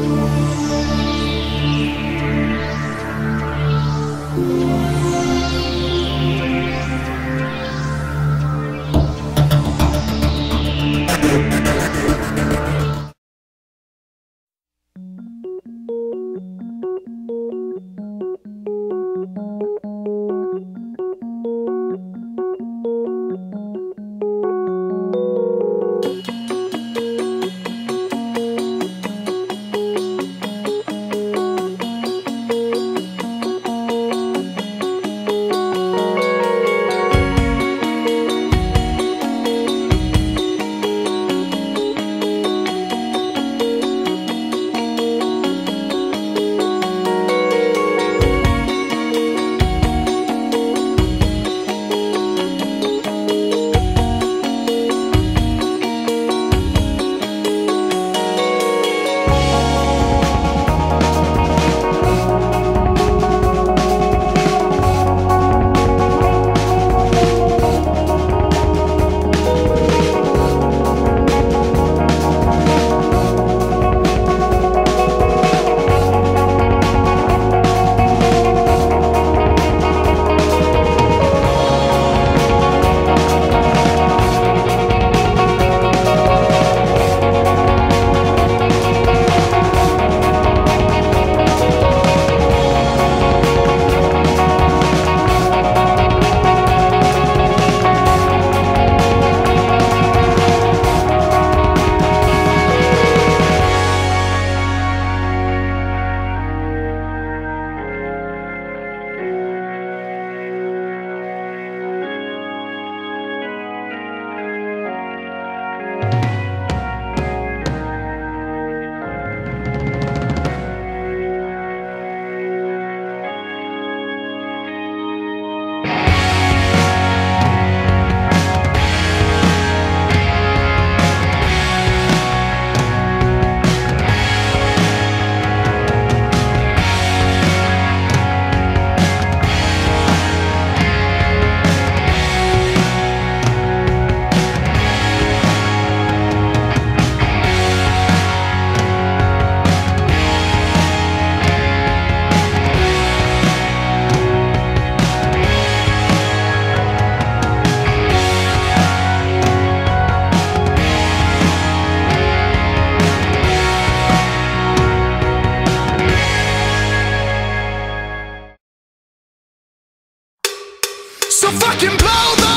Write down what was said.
Música So fucking blow